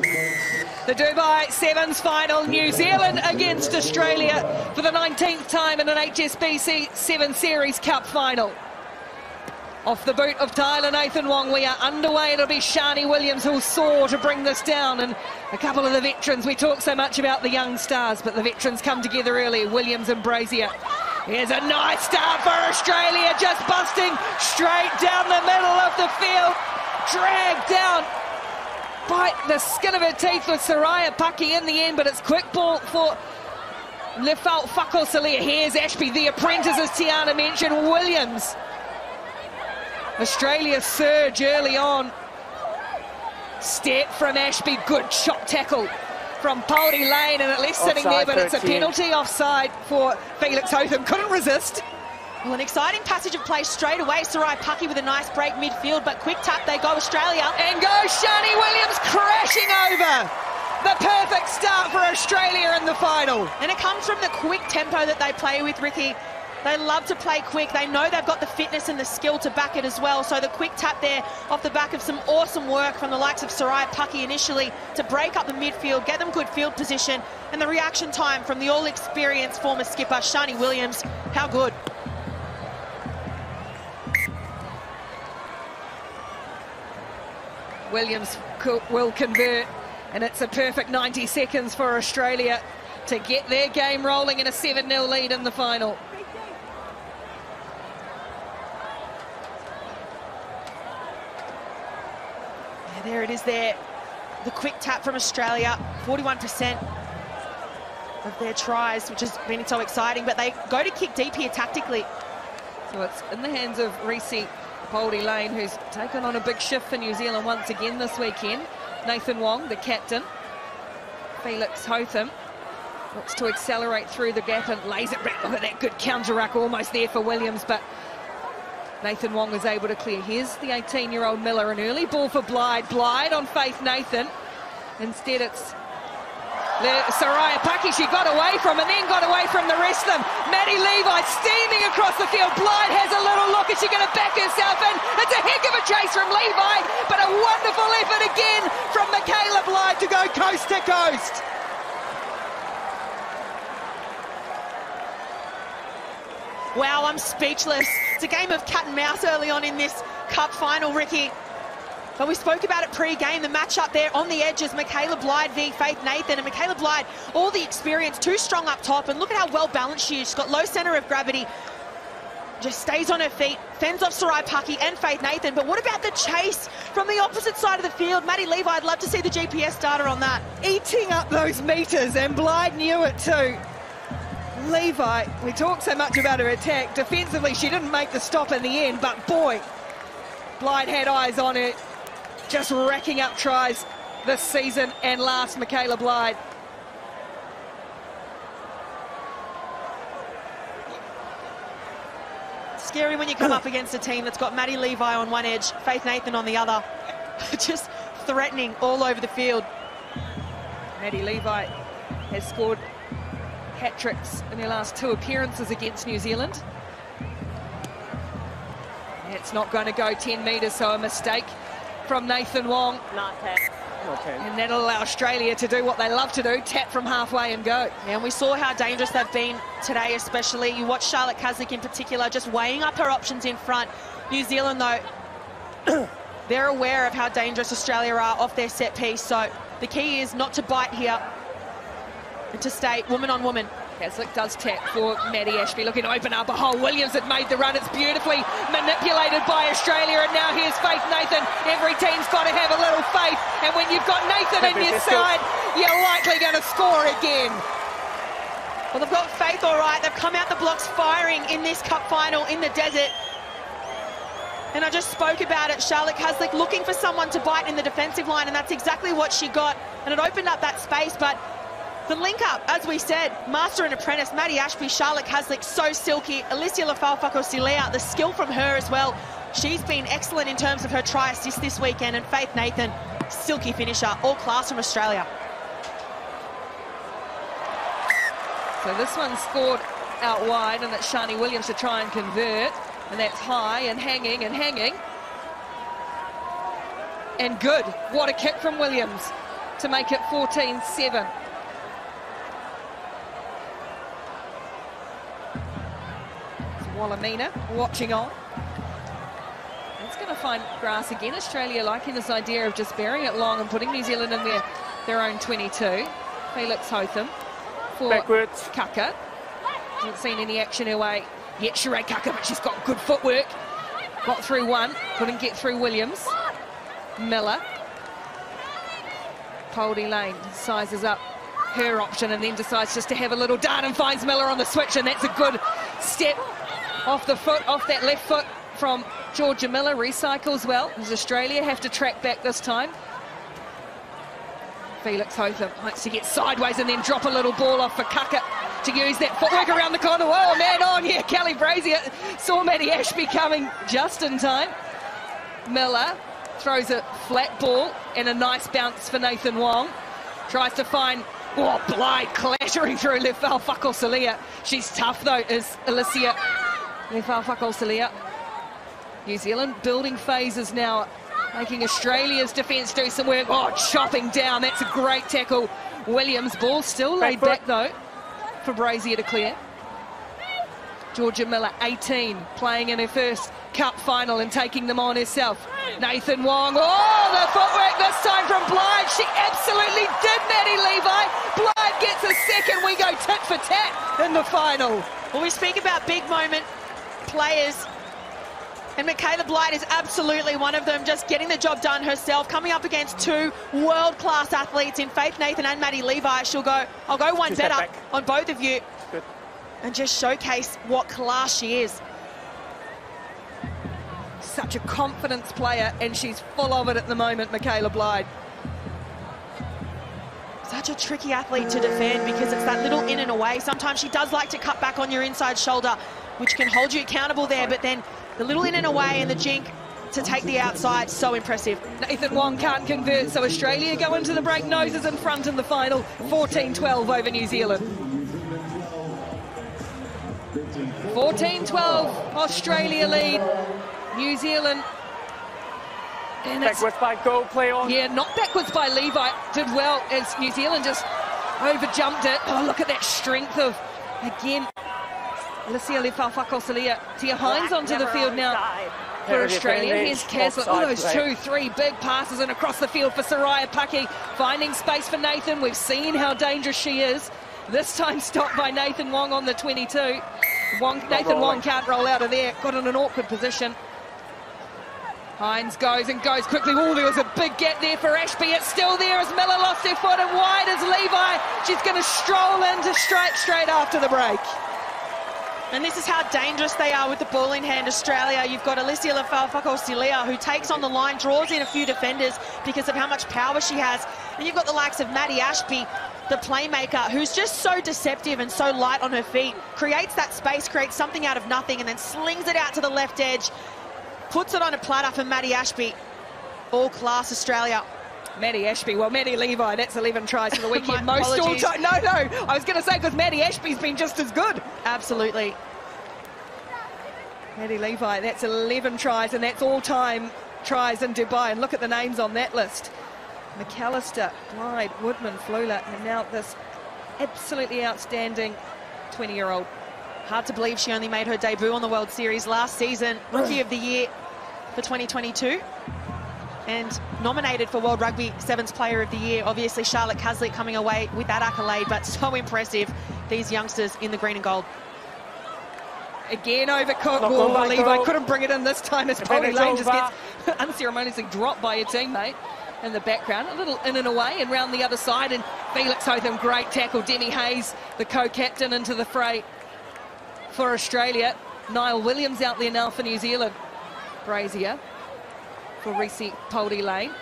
The Dubai Sevens final, New Zealand against Australia for the 19th time in an HSBC 7 Series Cup final. Off the boot of Tyla Nathan Wong, we are underway. It'll be Sharni Williams who'll soar to bring this down. And a couple of the veterans, we talk so much about the young stars, but the veterans come together early, Williams and Brazier. Here's a nice start for Australia, just busting straight down the middle of the field. Dragged down by the skin of her teeth with Sariah Paki in the end, but it's quick ball for Lefau-Fakaosilea. Here's Ashby, the apprentice, as Tiana mentioned, Williams. Australia surge early on. Step from Ashby, good shot tackle from Pouri-Lane, and at least sitting there, but it's a penalty offside for Felix Hotham. Couldn't resist. Well, an exciting passage of play straight away. Sariah Paki with a nice break midfield, but quick tap, they go Australia. And go Sharni Williams crashing over. The perfect start for Australia in the final. And it comes from the quick tempo that they play with, Ricky. They love to play quick. They know they've got the fitness and the skill to back it as well. So the quick tap there off the back of some awesome work from the likes of Sariah Paki initially to break up the midfield, get them good field position, and the reaction time from the all-experienced former skipper, Sharni Williams. How good. Williams will convert, and it's a perfect 90 seconds for Australia to get their game rolling in a 7-0 lead in the final. there it is there. The quick tap from Australia, 41% of their tries, which has been so exciting, but they go to kick deep here tactically. So it's in the hands of Risi Pouri-Lane, who's taken on a big shift for New Zealand once again this weekend. Nathan Wong, the captain. Felix Hotham looks to accelerate through the gap and lays it back. Look at that good counter ruck almost there for Williams, but Nathan Wong was able to clear his. The 18-year-old Miller, an early ball for Blyde. Blyde on Faith Nathan. Instead, it's Sariah Paki, she got away from and then got away from the rest of them. Maddie Levi steaming across the field. Blyde has a little look. Is she going to back herself in? It's a heck of a chase from Levi, but a wonderful effort again from Michaela Blyde to go coast to coast. Wow, I'm speechless. It's a game of cat and mouse early on in this cup final, Ricky. But we spoke about it pre-game, the match up there on the edges, Michaela Blyde v Faith Nathan. And Michaela Blyde, all the experience, too strong up top. And look at how well balanced she is. She's got low centre of gravity. Just stays on her feet, fends off Sariah Paki and Faith Nathan. But what about the chase from the opposite side of the field? Maddie Levi, I'd love to see the GPS data on that. Eating up those metres, and Blyde knew it too. Levi, we talked so much about her attack. Defensively, she didn't make the stop in the end, but boy, Blyde had eyes on it just racking up tries this season and last, Michaela Blyde. Scary when you come up against a team that's got Maddie Levi on one edge, Faith Nathan on the other. just threatening all over the field. Maddie Levi has scored hat tricks in their last two appearances against New Zealand. It's not going to go 10 metres, so a mistake from Nathan Wong. Not tap. Okay. And that'll allow Australia to do what they love to do, tap from halfway and go. Yeah, and we saw how dangerous they've been today, especially. You watch Charlotte Caslick in particular, just weighing up her options in front. New Zealand, though, they're aware of how dangerous Australia are off their set piece. So the key is not to bite here and to stay woman on woman. Caslick does tap for Maddie Ashby, looking to open up a hole. Williams had made the run. It's beautifully manipulated by Australia, and now here's Faith Nathan. Every team's got to have a little faith, and when you've got Nathan in your side, you're likely going to score again. Well, they've got faith all right. They've come out the blocks firing in this cup final in the desert. And I just spoke about it. Charlotte Caslick looking for someone to bite in the defensive line, and that's exactly what she got. And it opened up that space, but the link up, as we said, master and apprentice, Maddie Ashby, Charlotte Caslick, so silky. Alysia Lefau-Fakaosilea, the skill from her as well. She's been excellent in terms of her try assist this weekend. And Faith Nathan, silky finisher, all class from Australia. So this one scored out wide, and that's Sharni Williams to try and convert. And that's high and hanging and hanging. And good. What a kick from Williams. to make it 14-7. Wollomina watching on. It's going to find grass again. Australia liking this idea of just burying it long and putting New Zealand in their, their own 22. Felix Hotham for Backwards. Kaka. Hasn't seen any action away yet, Shiray Kaka, but she's got good footwork. Got through one, couldn't get through Williams. Miller. Pouri-Lane sizes up her option and then decides just to have a little dart and finds Miller on the switch and that's a good step off the foot, off that left foot from Jorja Miller. Recycles well. Does Australia have to track back this time? Felix Hotham likes to get sideways and then drop a little ball off for Kaka to use that footwork around the corner. Oh, man on here. Kelly Brazier saw Maddie Ashby coming just in time. Miller throws a flat ball and a nice bounce for Nathan Wong. Tries to find Oh, Blyde clattering through left, oh, Lefal Salia. She's tough though, is Alicia Lefal Salia. New Zealand building phases now, making Australia's defence do some work. Oh, chopping down. That's a great tackle. Williams ball still laid back though for Brazier to clear. Jorja Miller, 18, playing in her first Cup final and taking them on herself. Nathan Wong, oh, the footwork this time from Blyde. She absolutely did, Maddie Levi. Blyde gets a second. We go tit for tat in the final. Well, we speak about big moment players and Michaela Blyde is absolutely one of them, just getting the job done herself, coming up against two world-class athletes in Faith Nathan and Maddie Levi. She'll go, I'll go one better on both of you Good. and just showcase what class she is. Such a confidence player, and she's full of it at the moment, Michaela Blyde. Such a tricky athlete to defend because it's that little in and away. Sometimes she does like to cut back on your inside shoulder, which can hold you accountable there, but then the little in and away and the jink to take the outside, so impressive. Nathan Wong can't convert, so Australia go into the break, noses in front in the final, 14-12 over New Zealand. 14-12, Australia lead. New Zealand. And backwards by go, play on. Yeah, not backwards by Levi. Did well as New Zealand just over-jumped it. Oh, look at that strength of, again, Alysia Lefau-Fakaosilea. Tia Hinds onto the field now for Australia. Here's Casler. All those two, three big passes and across the field for Sariah Paki. Finding space for Nathan. We've seen how dangerous she is. This time stopped by Nathan Wong on the 22. Wong, Nathan Wong can't roll out of there. Got in an awkward position. Hinds goes and goes quickly. Oh, there was a big get there for Ashby. It's still there as Miller lost her foot and wide as Levi. She's going to stroll into straight, straight after the break. And this is how dangerous they are with the ball in hand, Australia. You've got Alysia Lefau-Fakaosilea, who takes on the line, draws in a few defenders because of how much power she has. And you've got the likes of Maddie Ashby, the playmaker, who's just so deceptive and so light on her feet, creates that space, creates something out of nothing, and then slings it out to the left edge puts it on a platter for Maddie Ashby. All class Australia. Maddie Ashby, well, Maddie Levi, that's 11 tries for the weekend. Most all time. No, no, I was going to say because Maddie Ashby's been just as good. Absolutely. Maddie Levi, that's 11 tries, and that's all time tries in Dubai. And look at the names on that list McAlister, Blyde, Woodman, Fluhler, and now this absolutely outstanding 20 year old Hard to believe she only made her debut on the World Series last season. Rookie of the Year for 2022 and nominated for World Rugby Sevens Player of the Year. Obviously, Charlotte Caslick coming away with that accolade, but so impressive, these youngsters in the green and gold. Again, overcooked. Oh, Levi couldn't bring it in this time as Pouri-Lane just gets unceremoniously dropped by a teammate in the background. A little in and away and round the other side. And Felix Hotham, great tackle. Demi Hayes, the co-captain, into the fray for Australia. Niall Williams out there now for New Zealand. Brazier for Reese Poldy Lane.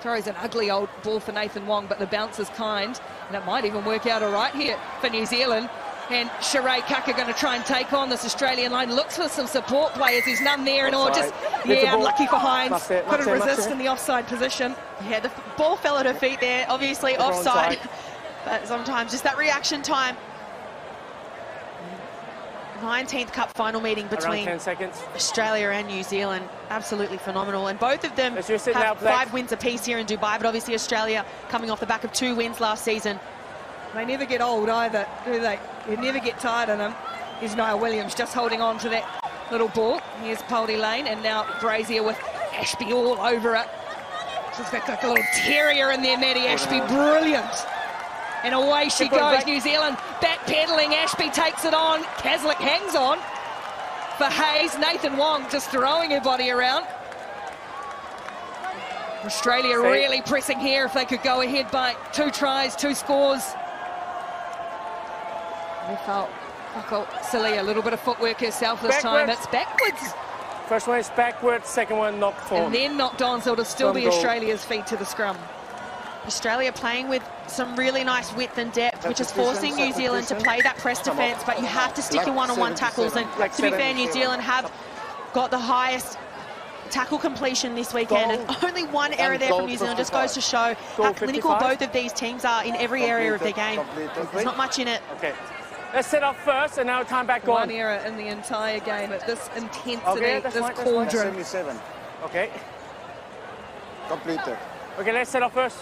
Throws an ugly old ball for Nathan Wong, but the bounce is kind. And it might even work out all right here for New Zealand. And Shiray Kaka going to try and take on this Australian line. Looks for some support players. There's none there. And all just, yeah, unlucky for Hinds. Couldn't resist in the offside position. Yeah, the ball fell at her feet there. Obviously offside. but sometimes just that reaction time 19th Cup final meeting between 10 seconds. Australia and New Zealand. Absolutely phenomenal. And both of them Let's just sit have now, five wins apiece here in Dubai, but obviously Australia coming off the back of two wins last season. They never get old either, do they? You never get tired of them. Here's Niall Williams just holding on to that little ball. Here's Pouri-Lane, and now Brazier with Ashby all over it. Just got like a little terrier in there, Maddie Ashby. Brilliant. And away she goes, New Zealand backpedaling. Ashby takes it on. Caslick hangs on for Hayes. Nathan Wong just throwing her body around. Australia really pressing here if they could go ahead by two tries, two scores. They felt silly, a little bit of footwork herself this backwards. time. It's backwards. First one is backwards, second one knocked forward. And then knocked on, so it'll still be Australia's feet to the scrum. Australia playing with some really nice width and depth, which is forcing New Zealand to play that press defence, but you have to stick your one-on-one tackles. And to be fair, New Zealand have got the highest tackle completion this weekend and only one error there from New Zealand just goes to show how clinical both of these teams are in every area of their game. There's not much in it. Okay. Let's set up first and now time back One on. One error in the entire game at this intensity, okay, this fine, cauldron. 77. Okay. Completed. Okay, let's set up first.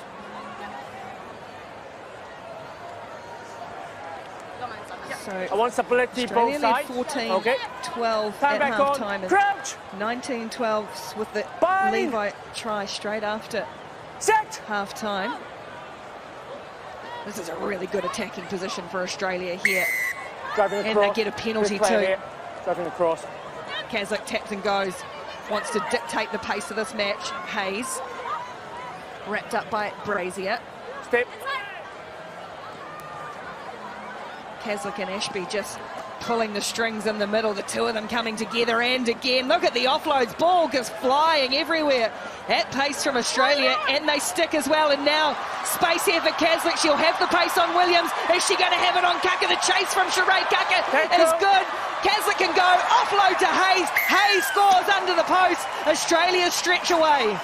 So I want stability Australia both sides. 14, okay. 12 Time at half time. Crouch. 19 12 with the Bye. Levi try straight after Set. half time. This is a really good attacking position for Australia here. Driving And across. they get a penalty too. here. Driving across. Caslick taps and goes. Wants to dictate the pace of this match. Hayes. Wrapped up by Brazier. Step. Caslick and Ashby just pulling the strings in the middle, the two of them coming together and again. Look at the offloads, ball just flying everywhere at pace from Australia and they stick as well and now space here for Caslick. She'll have the pace on Williams. Is she going to have it on Kaka? The chase from Shiray Kaka is good. Caslick can go, offload to Hayes. Hayes scores under the post. Australia stretch away.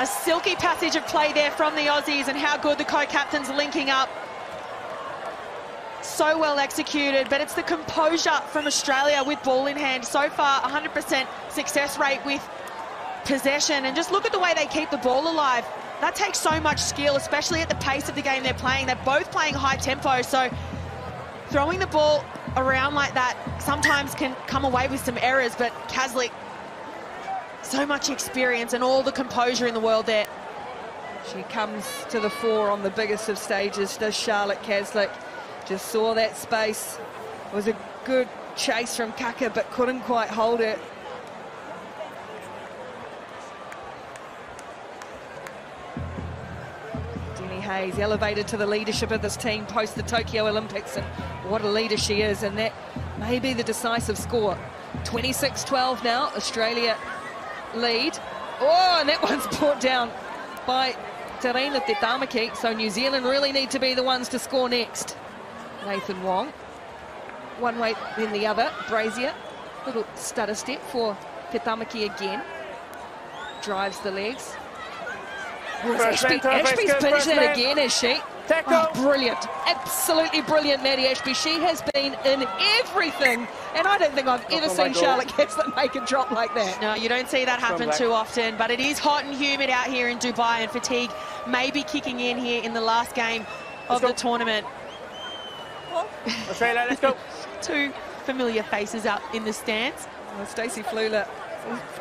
A silky passage of play there from the Aussies and how good the co-captains linking up. So well executed, but it's the composure from Australia with ball in hand. So far, 100% success rate with possession. And just look at the way they keep the ball alive. That takes so much skill, especially at the pace of the game they're playing. They're both playing high tempo, so throwing the ball around like that sometimes can come away with some errors, but Caslick so much experience and all the composure in the world there. She comes to the fore on the biggest of stages, does Charlotte Caslick. Just saw that space. It was a good chase from Kaka, but couldn't quite hold it. Demi Hayes elevated to the leadership of this team post the Tokyo Olympics, and what a leader she is, and that may be the decisive score. 26-12 now, Australia lead. Oh, and that one's brought down by Terina Te Tamaki, so New Zealand really need to be the ones to score next. Nathan Wong. One way, then the other. Brazier. Little stutter step for Te Tamaki again. Drives the legs. First Ashby, Ashby's good, finished that again, is she? Tackle. Oh, brilliant. Absolutely brilliant, Maddie Ashby. She has been in everything, and I don't think I've ever seen goal. Charlotte Caslick make a drop like that. No, you don't see that happen too often, but it is hot and humid out here in Dubai, and fatigue may be kicking in here in the last game of the go. Tournament. Australia, let's go. Two familiar faces up in the stands. Well, Stacey Fluhler,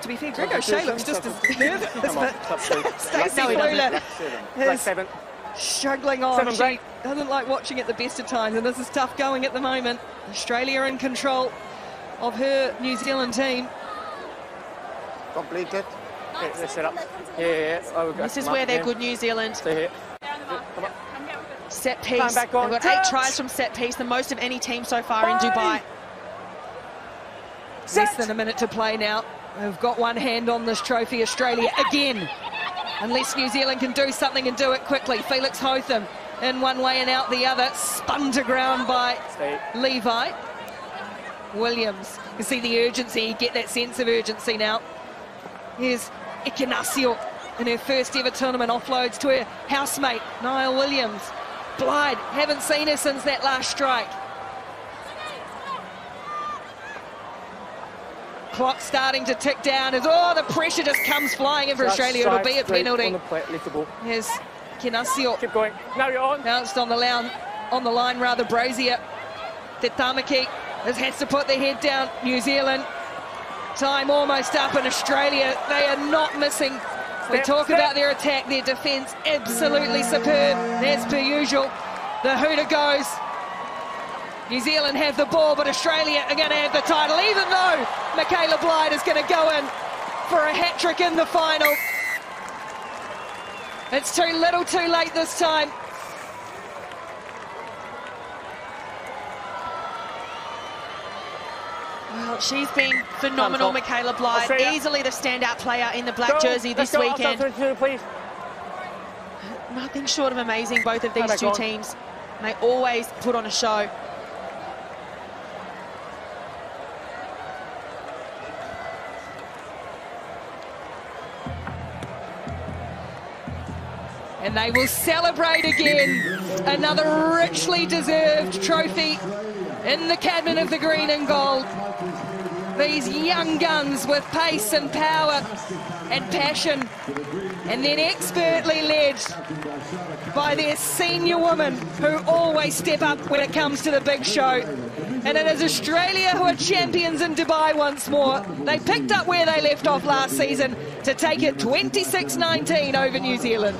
to be fair, Greg O'Shea looks just as nervous, Come on, but. Stacey No. Fluhler Seven. Is seven. struggling on. Seven she break. doesn't like watching at the best of times, and this is tough going at the moment. Australia in control of her New Zealand team. Completed. Okay, let's set up. Yeah, yeah, yeah. Oh, This is where they're good New Zealand. Stay here. Set piece. Time back on. They've got eight tries from set piece, the most of any team so far in Dubai. Less than a minute to play now. We've got one hand on this trophy, Australia again. Unless New Zealand can do something and do it quickly. Felix Hotham in one way and out the other. Spun to ground by Stay. Levi. Williams. You see the urgency, you get that sense of urgency now. Here's Ikenasio in her first ever tournament offloads to her housemate, Niall Williams. Blyde, haven't seen her since that last strike. Clock starting to tick down. As, oh, the pressure just comes flying in for Australia. It'll be a penalty. Yes, the Keep going. Now you're on. Now it's on the, line, on the line, rather, Brazier. Te Tamaki has had to put their head down. New Zealand. Time almost up in Australia. They are not missing we talk step. about their attack, their defence, absolutely superb. As per usual, the hooter goes. New Zealand have the ball, but Australia are going to have the title, even though Michaela Blyde is going to go in for a hat-trick in the final. It's too little too late this time. Well, she's been phenomenal, Michaela Blyde. Easily the standout player in the black go. jersey this weekend. Nothing short of amazing, both of these two teams. They always put on a show. And they will celebrate again. Another richly deserved trophy in the cabin of the green and gold. These young guns with pace and power and passion. And then expertly led by their senior women who always step up when it comes to the big show. And it is Australia who are champions in Dubai once more. They picked up where they left off last season to take it 26-19 over New Zealand.